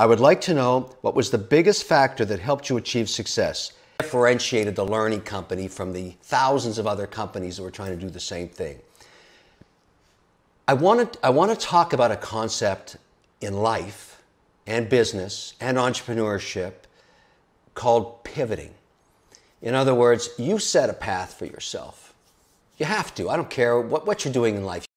I would like to know what was the biggest factor that helped you achieve success. Differentiated the learning company from the thousands of other companies that were trying to do the same thing. I want to, I want to talk about a concept in life and business and entrepreneurship called pivoting. In other words, you set a path for yourself. You have to. I don't care what, what you're doing in life.